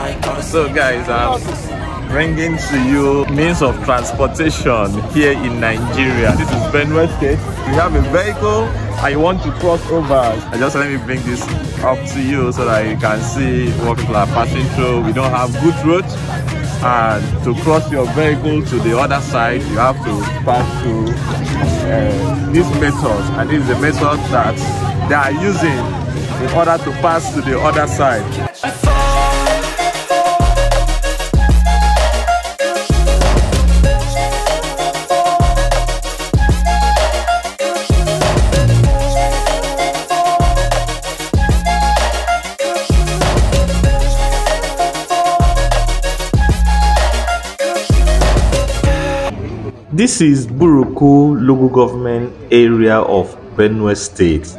like all the So guys, I'm bringing to you means of transportation here in Nigeria. This is Benue State. We have a vehicle I want to cross over. I just let me bring this up to you so that you can see what people are passing through. We don't have good roads and to cross your vehicle to the other side you have to pass through uh, this method and this is the method that they are using in order to pass to the other side. This is Buruku local government area of Benue State.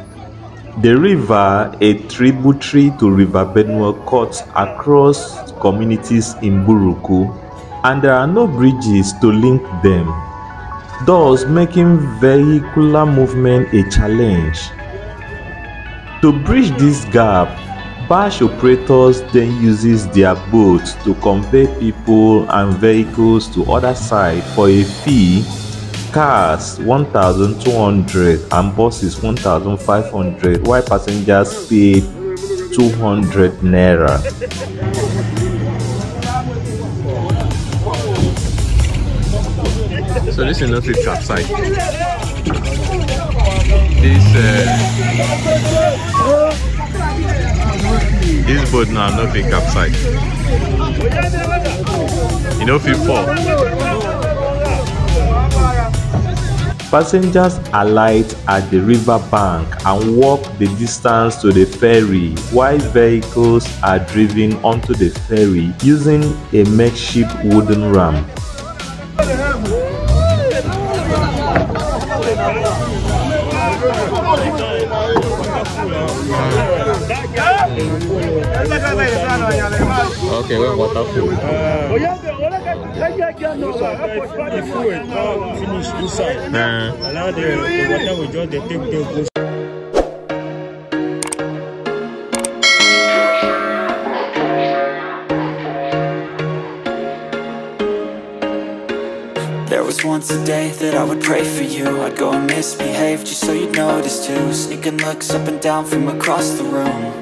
The river, a tributary to River Benue, cuts across communities in Buruku and there are no bridges to link them, thus making vehicular movement a challenge. To bridge this gap, Barge operators then uses their boats to convey people and vehicles to other side for a fee cars 1200 and buses 1500 while passengers pay 200 naira. So this is not a trap site. This uh, this boat now not a capside. You know you fall. Passengers alight at the river bank and walk the distance to the ferry while vehicles are driven onto the ferry using a makeshift wooden ramp. Okay, when water full. The fuel now finish inside. Uh, Allow the, the water will just take them There was once a day that I would pray for you. I'd go and misbehave just so you'd notice too. Sneaking looks up and down from across the room. and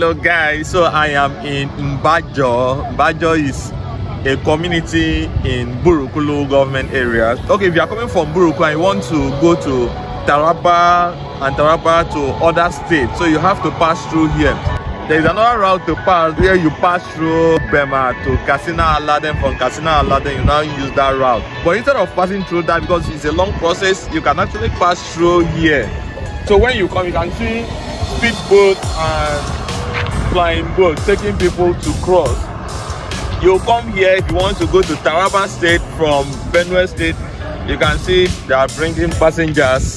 Hello guys, so I am in Mbajo. Mbajo is a community in Burukulu government area. Okay, if you are coming from Buruku and you want to go to Taraba and Taraba to other states, so you have to pass through here. There is another route to pass where you pass through Bema to Kasina Aladen. From Kasina Aladen, you now use that route. But instead of passing through that, because it's a long process, you can actually pass through here. So when you come, you can see speedboat and flying boat taking people to cross. You come here if you want to go to Taraba State from Benue State. You can see they are bringing passengers.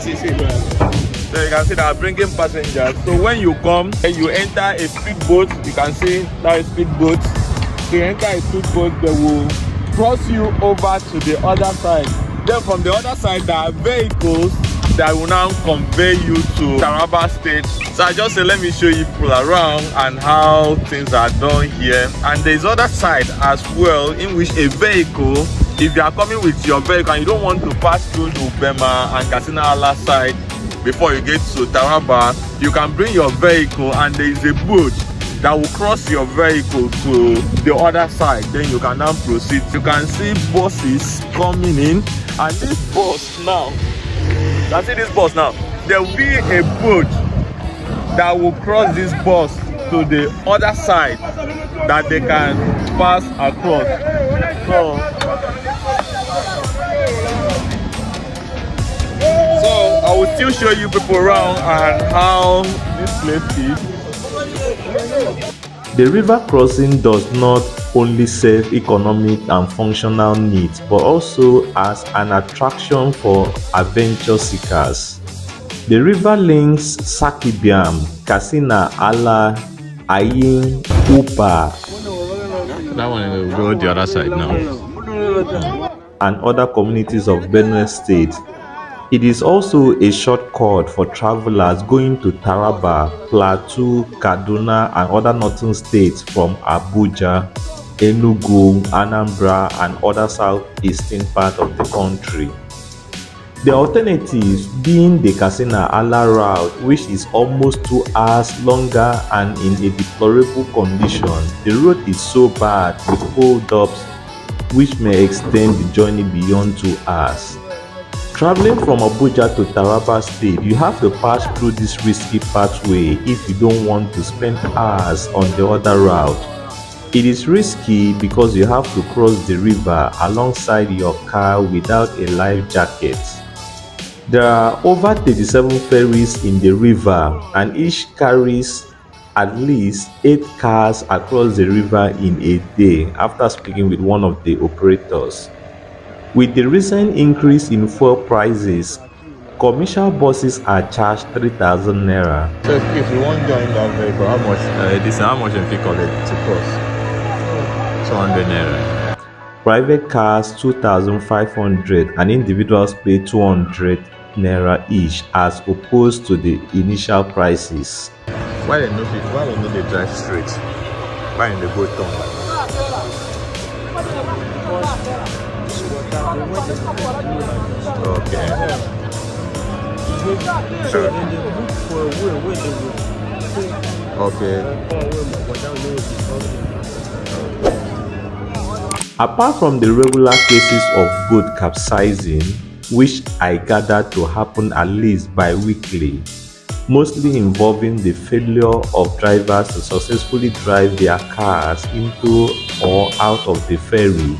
See, see, so you can see they are bringing passengers. So when you come, and you enter a speedboat. You can see that is speedboat. So you enter a speedboat, they will cross you over to the other side. Then from the other side, there are vehicles that will now convey you to Taraba State. So I just say let me show you people around and how things are done here. And there's other side as well in which a vehicle, if you are coming with your vehicle and you don't want to pass through Lubema and Katsina Ala side before you get to Taraba, you can bring your vehicle and there is a boat that will cross your vehicle to the other side then you can now proceed you can see buses coming in and this bus now can see this bus now. There will be a boat that will cross this bus to the other side that they can pass across. So so i will still show you people around and how this place is. The river crossing does not only serve economic and functional needs but also as an attraction for adventure seekers. The river links Zaki-biam, Katsina, Ala, Anyiin, Ugba, that one will go the other side now and other communities of Benue State. It is also a shortcut for travelers going to Taraba, Plateau, Kaduna, and other northern states from Abuja, Enugu, Anambra, and other southeastern part of the country. The alternatives being the Katsina Ala route, which is almost two hours longer and in a deplorable condition. The road is so bad with hold-ups which may extend the journey beyond two hours. Traveling from Abuja to Taraba State, you have to pass through this risky pathway if you don't want to spend hours on the other route. It is risky because you have to cross the river alongside your car without a life jacket. There are over 37 ferries in the river and each carries at least 8 cars across the river in a day after speaking with one of the operators. With the recent increase in fuel prices, commercial buses are charged 3,000 naira. so if, if you wan join that vehicle how much uh, this how much dem fit collect to cross 200 naira. Private cars 2,500 and individuals pay 200 naira each as opposed to the initial prices. why dem no fit why dem no dey drive straight? Why dey go turn okay. Sure okay Apart from the regular cases of boat capsizing, which I gather to happen at least bi-weekly, mostly involving the failure of drivers to successfully drive their cars into or out of the ferry,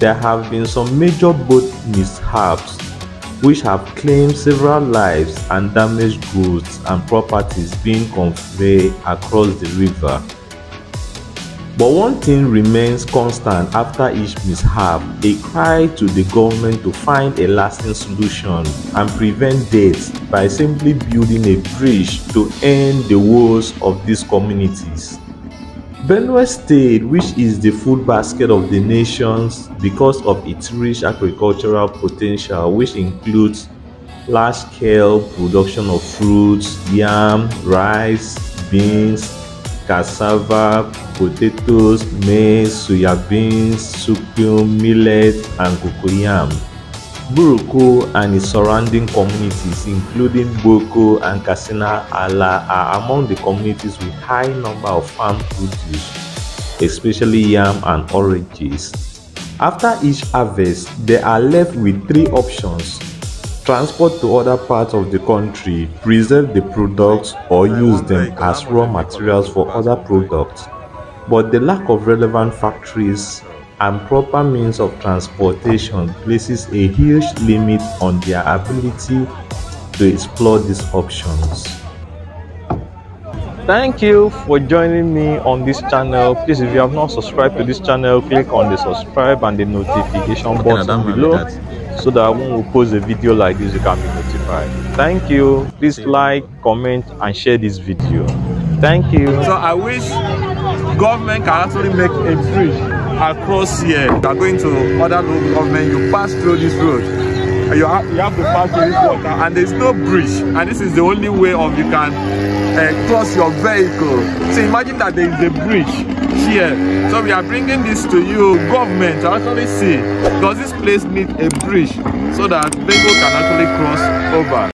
there have been some major boat mishaps which have claimed several lives and damaged goods and properties being conveyed across the river. But one thing remains constant after each mishap a cry to the government to find a lasting solution and prevent deaths by simply building a bridge to end the woes of these communities. Benue State, which is the food basket of the nations because of its rich agricultural potential, which includes large scale production of fruits, yam, rice, beans, cassava, potatoes, maize, soya beans, sorghum, millet, and cocoyam. Buruku and its surrounding communities, including Boko and Katsina Ala, are among the communities with high number of farm produce, especially yam and oranges. After each harvest, they are left with three options transport to other parts of the country, preserve the products, or use them as raw materials for other products. But the lack of relevant factories and proper means of transportation places a huge limit on their ability to explore these options. Thank you for joining me on this channel. Please, if you have not subscribed to this channel, click on the subscribe and the notification button below be that. So that when we post a video like this, you can be notified. Thank you. Please like, comment, and share this video. Thank you. So I wish government can actually make a bridge across here. You are going to other local government, you pass through this road. You have, you have to pass through this water and there's no bridge and this is the only way of you can uh, cross your vehicle. So imagine that there is a bridge here. So we are bringing this to you, government, to actually see does this place need a bridge so that vehicle can actually cross over.